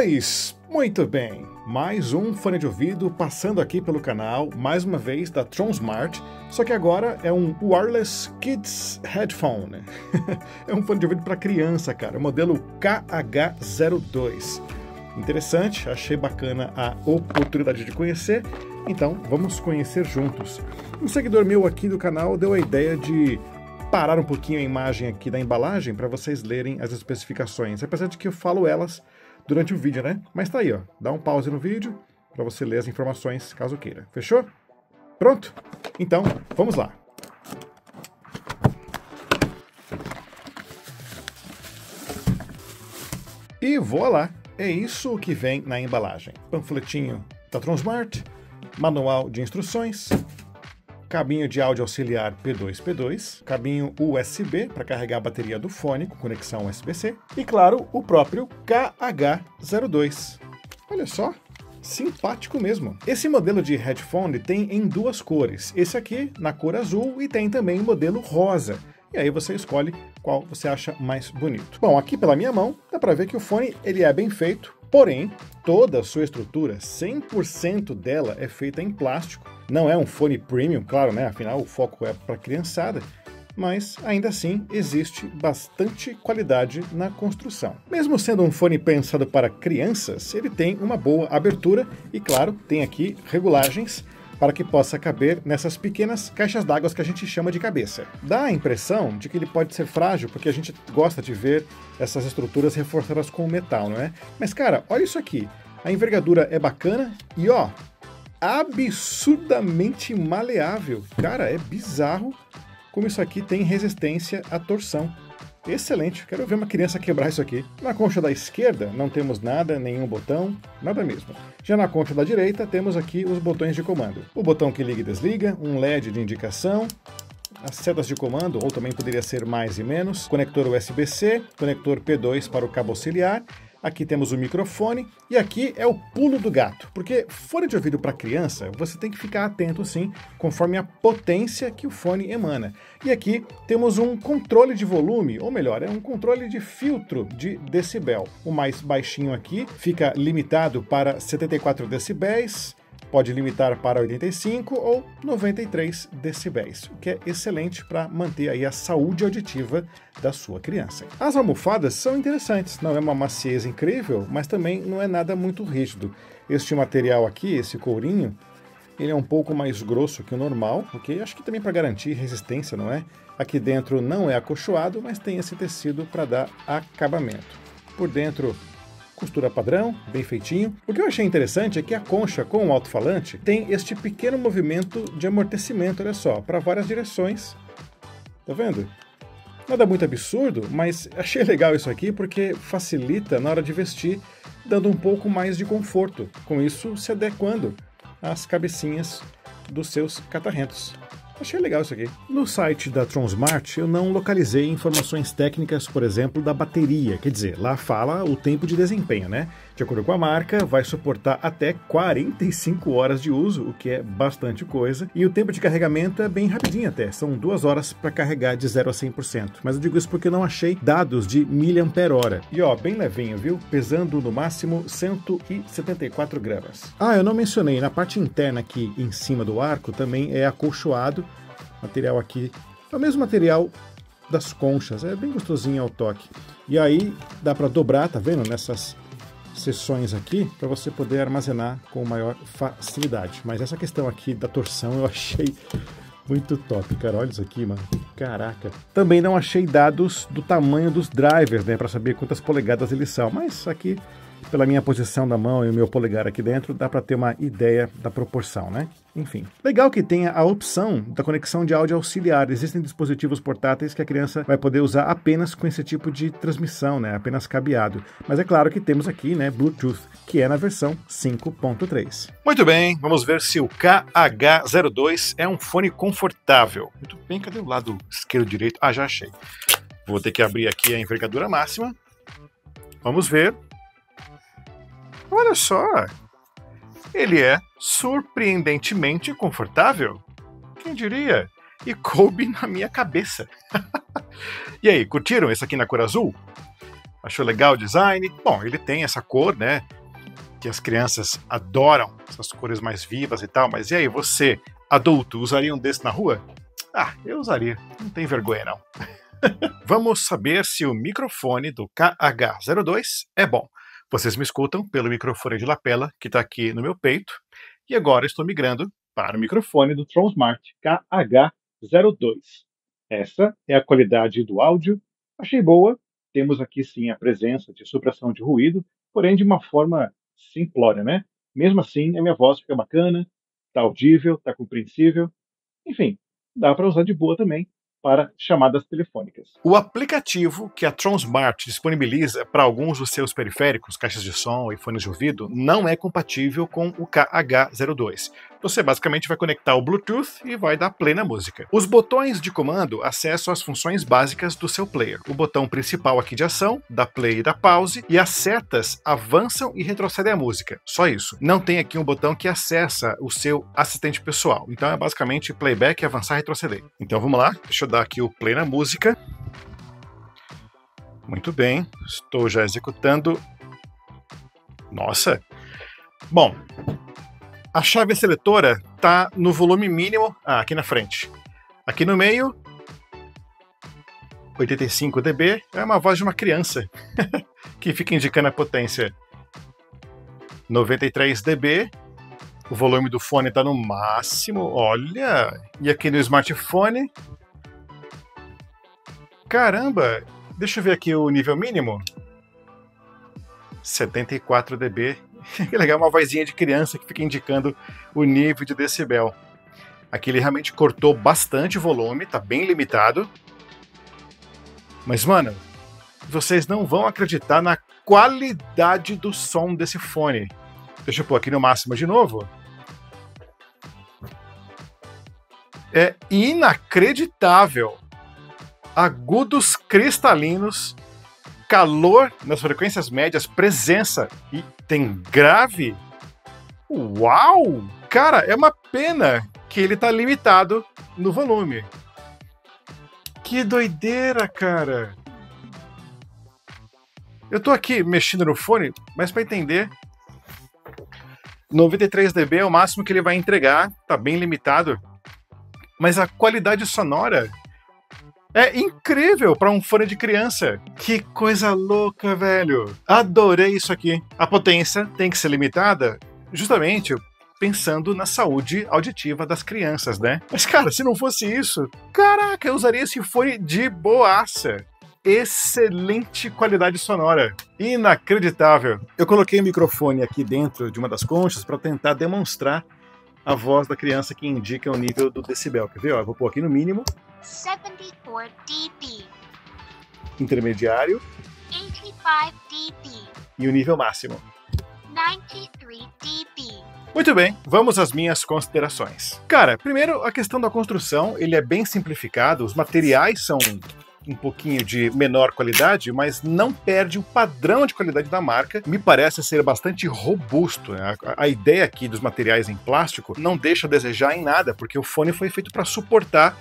Pois, muito bem. Mais um fone de ouvido passando aqui pelo canal, mais uma vez da Tronsmart, só que agora é um Wireless Kids Headphone. é um fone de ouvido para criança, cara, modelo KH02. Interessante, achei bacana a oportunidade de conhecer, então vamos conhecer juntos. Um seguidor meu aqui do canal deu a ideia de parar um pouquinho a imagem aqui da embalagem para vocês lerem as especificações, apesar de que eu falo elas durante o vídeo, né? Mas tá aí, ó. Dá um pause no vídeo para você ler as informações caso queira. Fechou? Pronto? Então, vamos lá. E voilá! É isso que vem na embalagem. Panfletinho da Tronsmart, manual de instruções, cabinho de áudio auxiliar P2P2, cabinho USB para carregar a bateria do fone com conexão USB-C e, claro, o próprio KH02. Olha só, simpático mesmo. Esse modelo de headphone tem em duas cores, esse aqui na cor azul e tem também o modelo rosa. E aí você escolhe qual você acha mais bonito. Bom, aqui pela minha mão dá para ver que o fone ele é bem feito, porém toda a sua estrutura, 100% dela é feita em plástico não é um fone premium, claro, né? Afinal, o foco é para criançada, mas ainda assim existe bastante qualidade na construção. Mesmo sendo um fone pensado para crianças, ele tem uma boa abertura e, claro, tem aqui regulagens para que possa caber nessas pequenas caixas d'água que a gente chama de cabeça. Dá a impressão de que ele pode ser frágil, porque a gente gosta de ver essas estruturas reforçadas com metal, não é? Mas cara, olha isso aqui. A envergadura é bacana e ó, absurdamente maleável. Cara, é bizarro como isso aqui tem resistência à torção. Excelente, quero ver uma criança quebrar isso aqui. Na concha da esquerda não temos nada, nenhum botão, nada mesmo. Já na concha da direita temos aqui os botões de comando. O botão que liga e desliga, um LED de indicação, as setas de comando, ou também poderia ser mais e menos, conector USB-C, conector P2 para o cabo auxiliar Aqui temos o microfone e aqui é o pulo do gato, porque fone de ouvido para criança você tem que ficar atento sim, conforme a potência que o fone emana. E aqui temos um controle de volume, ou melhor, é um controle de filtro de decibel. O mais baixinho aqui fica limitado para 74 decibéis, pode limitar para 85 ou 93 decibéis, o que é excelente para manter aí a saúde auditiva da sua criança. As almofadas são interessantes, não é uma maciez incrível, mas também não é nada muito rígido. Este material aqui, esse courinho, ele é um pouco mais grosso que o normal, ok? Acho que também para garantir resistência, não é? Aqui dentro não é acolchoado, mas tem esse tecido para dar acabamento. Por dentro costura padrão, bem feitinho. O que eu achei interessante é que a concha com o alto-falante tem este pequeno movimento de amortecimento, olha só, para várias direções. Tá vendo? Nada muito absurdo, mas achei legal isso aqui porque facilita na hora de vestir, dando um pouco mais de conforto, com isso se adequando às cabecinhas dos seus catarrentos. Achei legal isso aqui. No site da Tronsmart eu não localizei informações técnicas, por exemplo, da bateria. Quer dizer, lá fala o tempo de desempenho, né? De acordo com a marca, vai suportar até 45 horas de uso, o que é bastante coisa. E o tempo de carregamento é bem rapidinho até, são duas horas para carregar de 0 a 100%. Mas eu digo isso porque não achei dados de miliampere-hora. E ó, bem levinho, viu? Pesando no máximo 174 gramas. Ah, eu não mencionei, na parte interna aqui em cima do arco também é acolchoado. Material aqui é o mesmo material das conchas, é bem gostosinho ao toque. E aí dá para dobrar, tá vendo? Nessas seções aqui para você poder armazenar com maior facilidade. Mas essa questão aqui da torção eu achei muito top, cara. Olha isso aqui, mano. Caraca. Também não achei dados do tamanho dos drivers, né, para saber quantas polegadas eles são. Mas aqui pela minha posição da mão e o meu polegar aqui dentro, dá para ter uma ideia da proporção, né? Enfim. Legal que tenha a opção da conexão de áudio auxiliar. Existem dispositivos portáteis que a criança vai poder usar apenas com esse tipo de transmissão, né? Apenas cabeado. Mas é claro que temos aqui, né, Bluetooth, que é na versão 5.3. Muito bem, vamos ver se o KH02 é um fone confortável. Muito bem, cadê o lado esquerdo direito? Ah, já achei. Vou ter que abrir aqui a envergadura máxima. Vamos ver Olha só! Ele é surpreendentemente confortável. Quem diria? E coube na minha cabeça. e aí, curtiram esse aqui na cor azul? Achou legal o design? Bom, ele tem essa cor, né? Que as crianças adoram, essas cores mais vivas e tal. Mas e aí, você, adulto, usaria um desse na rua? Ah, eu usaria. Não tem vergonha, não. Vamos saber se o microfone do KH02 é bom. Vocês me escutam pelo microfone de lapela que está aqui no meu peito. E agora estou migrando para o microfone do Tronsmart KH02. Essa é a qualidade do áudio. Achei boa. Temos aqui sim a presença de supressão de ruído, porém de uma forma simplória, né? Mesmo assim, a minha voz fica bacana, está audível, está compreensível. Enfim, dá para usar de boa também para chamadas telefônicas. O aplicativo que a Tronsmart disponibiliza para alguns dos seus periféricos, caixas de som e fones de ouvido, não é compatível com o KH02. Você basicamente vai conectar o Bluetooth e vai dar play na música. Os botões de comando acessam as funções básicas do seu player. O botão principal aqui de ação, da play e da pause, e as setas avançam e retrocedem a música. Só isso. Não tem aqui um botão que acessa o seu assistente pessoal. Então é basicamente playback, avançar e retroceder. Então vamos lá, deixa eu dar aqui o play na música. Muito bem, estou já executando. Nossa! Bom, a chave seletora está no volume mínimo, ah, aqui na frente. Aqui no meio, 85 dB, é uma voz de uma criança, que fica indicando a potência. 93 dB, o volume do fone está no máximo, olha! E aqui no smartphone, caramba, deixa eu ver aqui o nível mínimo. 74 dB, que legal, uma vozinha de criança que fica indicando o nível de decibel. Aqui ele realmente cortou bastante volume, tá bem limitado. Mas, mano, vocês não vão acreditar na qualidade do som desse fone. Deixa eu pôr aqui no máximo de novo. É inacreditável. Agudos cristalinos calor nas frequências médias, presença e tem grave. Uau! Cara, é uma pena que ele tá limitado no volume. Que doideira, cara. Eu tô aqui mexendo no fone, mas para entender, 93 dB é o máximo que ele vai entregar, tá bem limitado. Mas a qualidade sonora é incrível para um fone de criança. Que coisa louca, velho. Adorei isso aqui. A potência tem que ser limitada justamente pensando na saúde auditiva das crianças, né? Mas, cara, se não fosse isso, caraca, eu usaria esse fone de boaça. Excelente qualidade sonora. Inacreditável. Eu coloquei o microfone aqui dentro de uma das conchas para tentar demonstrar a voz da criança que indica o nível do decibel. Quer ver? Ó, eu vou pôr aqui no mínimo. 74 dB. Intermediário. 85 dB. E o nível máximo. 93 dB. Muito bem, vamos às minhas considerações. Cara, primeiro a questão da construção, ele é bem simplificado, os materiais são um pouquinho de menor qualidade, mas não perde o padrão de qualidade da marca. Me parece ser bastante robusto. Né? A, a, ideia aqui dos materiais em plástico não deixa a desejar em nada, porque o fone foi feito para suportar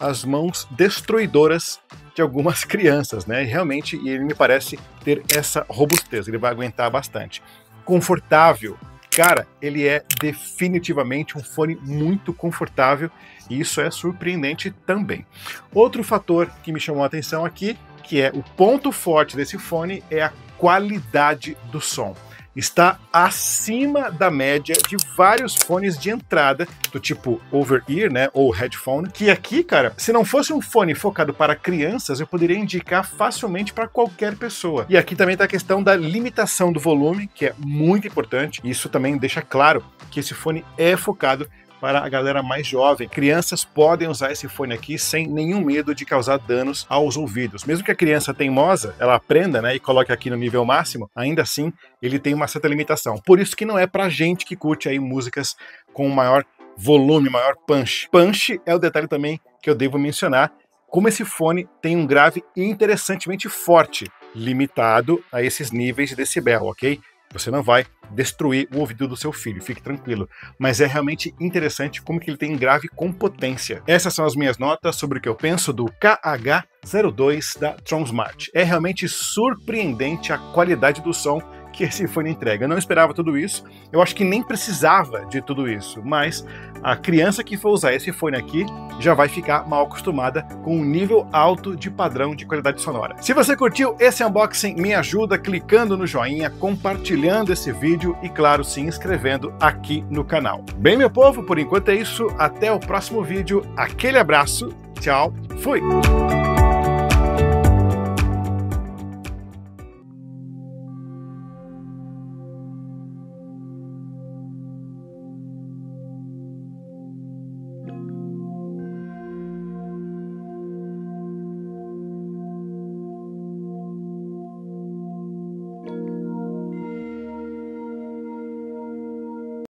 as mãos destruidoras de algumas crianças, né? E realmente ele me parece ter essa robustez, ele vai aguentar bastante. Confortável. Cara, ele é definitivamente um fone muito confortável e isso é surpreendente também. Outro fator que me chamou a atenção aqui, que é o ponto forte desse fone, é a qualidade do som está acima da média de vários fones de entrada do tipo over-ear, né, ou headphone, que aqui, cara, se não fosse um fone focado para crianças, eu poderia indicar facilmente para qualquer pessoa. E aqui também está a questão da limitação do volume, que é muito importante. Isso também deixa claro que esse fone é focado para a galera mais jovem. Crianças podem usar esse fone aqui sem nenhum medo de causar danos aos ouvidos. Mesmo que a criança teimosa, ela aprenda, né, e coloque aqui no nível máximo, ainda assim, ele tem uma certa limitação. Por isso que não é pra gente que curte aí músicas com maior volume, maior punch. Punch é o detalhe também que eu devo mencionar, como esse fone tem um grave interessantemente forte, limitado a esses níveis de decibel, ok? Você não vai destruir o ouvido do seu filho, fique tranquilo. Mas é realmente interessante como que ele tem grave com potência. Essas são as minhas notas sobre o que eu penso do KH02 da Tronsmart. É realmente surpreendente a qualidade do som que esse fone entrega. Eu não esperava tudo isso, eu acho que nem precisava de tudo isso, mas a criança que for usar esse fone aqui já vai ficar mal acostumada com um nível alto de padrão de qualidade sonora. Se você curtiu esse unboxing, me ajuda clicando no joinha, compartilhando esse vídeo e, claro, se inscrevendo aqui no canal. Bem, meu povo, por enquanto é isso. Até o próximo vídeo. Aquele abraço. Tchau. Fui!